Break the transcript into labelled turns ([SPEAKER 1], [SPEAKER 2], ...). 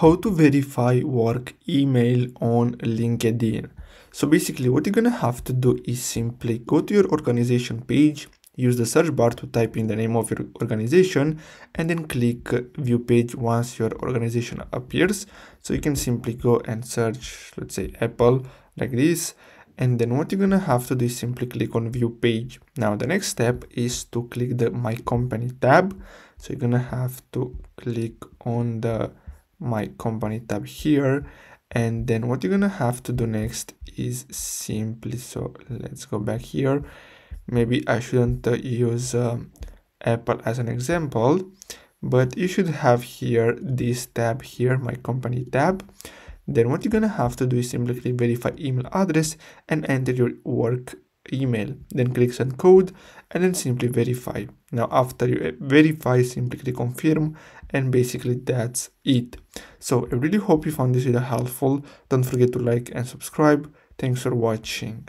[SPEAKER 1] how to verify work email on LinkedIn. So basically what you're gonna have to do is simply go to your organization page, use the search bar to type in the name of your organization and then click uh, view page once your organization appears. So you can simply go and search, let's say Apple like this. And then what you're gonna have to do is simply click on view page. Now the next step is to click the my company tab. So you're gonna have to click on the my company tab here. And then what you're gonna have to do next is simply so let's go back here. Maybe i shouldn't uh, use uh, apple as an example but you should have here this tab here my company tab. Then what you're gonna have to do is simply click verify email address and enter your work email. Then click send code and then simply verify. Now after you verify simply click confirm and basically that's it. So i really hope you found this video helpful. Don't forget to like and subscribe. Thanks for watching